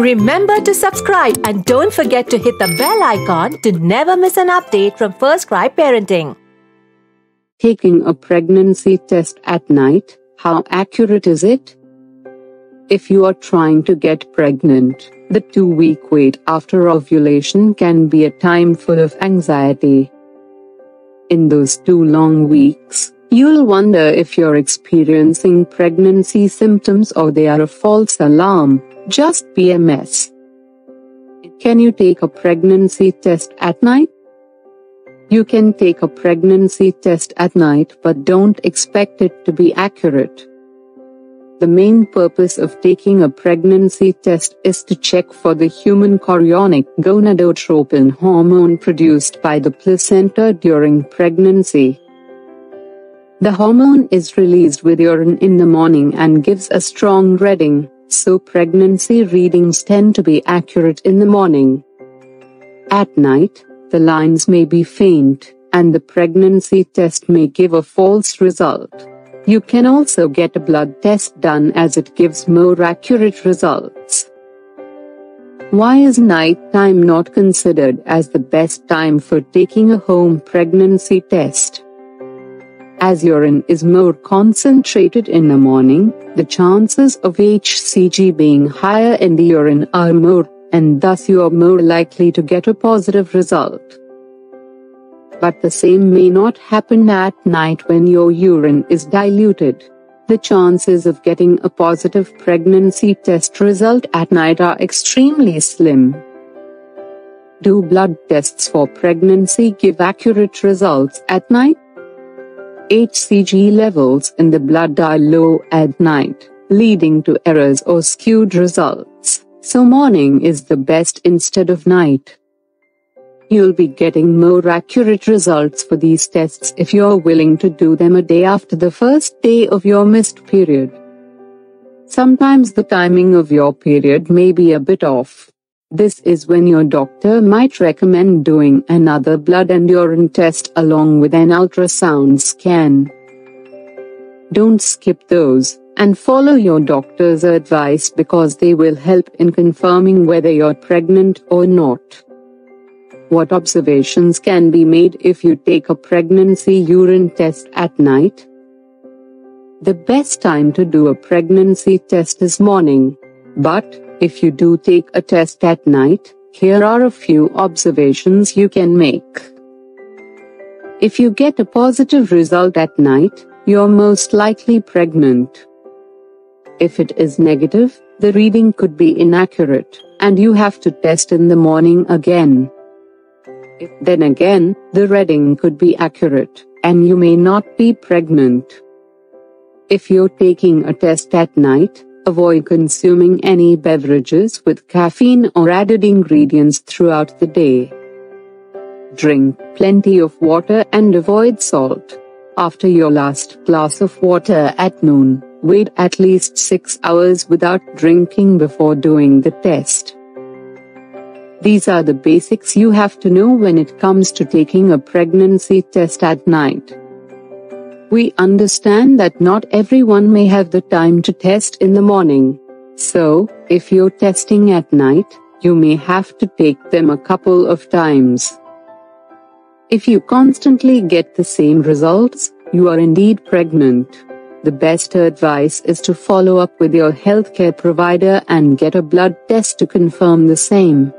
Remember to subscribe and don't forget to hit the bell icon to never miss an update from FirstCry Parenting. Taking a pregnancy test at night, how accurate is it? If you are trying to get pregnant, the two week wait after ovulation can be a time full of anxiety. In those two long weeks, you'll wonder if you're experiencing pregnancy symptoms or they are a false alarm, just PMS. Can you take a pregnancy test at night? You can take a pregnancy test at night but don't expect it to be accurate. The main purpose of taking a pregnancy test is to check for the human chorionic gonadotropin hormone produced by the placenta during pregnancy. The hormone is released with urine in the morning and gives a strong reading, so pregnancy readings tend to be accurate in the morning. At night, the lines may be faint, and the pregnancy test may give a false result. You can also get a blood test done as it gives more accurate results. Why is night time not considered as the best time for taking a home pregnancy test? As urine is more concentrated in the morning, the chances of HCG being higher in the urine are more, and thus you are more likely to get a positive result but the same may not happen at night when your urine is diluted. The chances of getting a positive pregnancy test result at night are extremely slim. Do blood tests for pregnancy give accurate results at night? HCG levels in the blood are low at night, leading to errors or skewed results, so morning is the best instead of night. You'll be getting more accurate results for these tests if you're willing to do them a day after the first day of your missed period. Sometimes the timing of your period may be a bit off. This is when your doctor might recommend doing another blood and urine test along with an ultrasound scan. Don't skip those and follow your doctor's advice because they will help in confirming whether you're pregnant or not. What observations can be made if you take a pregnancy urine test at night? The best time to do a pregnancy test is morning. But, if you do take a test at night, here are a few observations you can make. If you get a positive result at night, you're most likely pregnant. If it is negative, the reading could be inaccurate, and you have to test in the morning again. Then again, the reading could be accurate, and you may not be pregnant. If you're taking a test at night, avoid consuming any beverages with caffeine or added ingredients throughout the day. Drink plenty of water and avoid salt. After your last glass of water at noon, wait at least 6 hours without drinking before doing the test. These are the basics you have to know when it comes to taking a pregnancy test at night. We understand that not everyone may have the time to test in the morning. So, if you're testing at night, you may have to take them a couple of times. If you constantly get the same results, you are indeed pregnant. The best advice is to follow up with your healthcare provider and get a blood test to confirm the same.